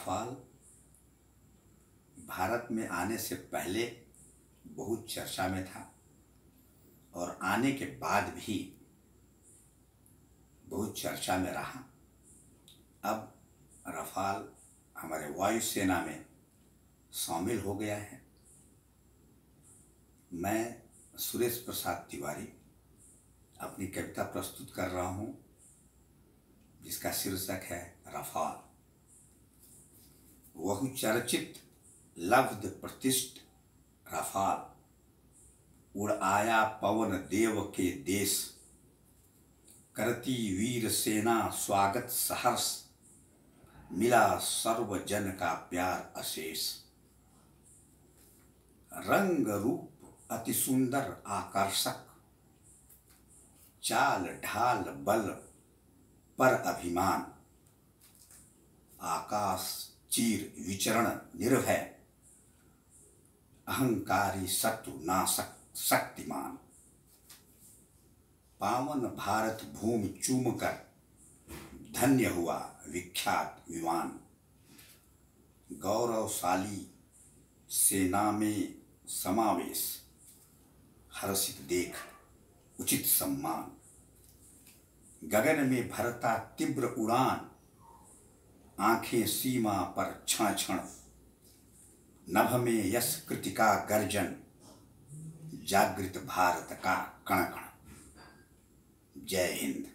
Rafale Bharat में आने से पहले बहुत चर्चा में था और आने के बाद भी बहुत चर्चा में रहा। अब रफाल हमारे वायुसेना में शामिल हो गया है। मैं सुरेश प्रसाद तिवारी अपनी कविता प्रस्तुत कर रहा हूँ, जिसका शीर्षक है रफाल। वह चर्चित, लब्ध प्रतिष्ठ, रफाल। उड़ आया पवन देव के देश। करती वीर सेना स्वागत सहर्ष। मिला सर्व जन का प्यार अशेष। रंग रूप अति सुंदर आकर्षक। चाल ढाल बल पर अभिमान। आकाश चीर विचरण निर्भय। अहंकारी शत्रु नाशक शक्तिमान। पावन भारत भूमि चूम कर धन्य हुआ विख्यात विमान। गौरवशाली सेना में समावेश, हर्षित देख, उचित सम्मान। गगन में भरता तीव्र उड़ान आँखें सीमा पर क्षण नभ में यश कृतिका गर्जन, जागृत भारत का कण कण जय हिंद।